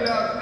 Gracias.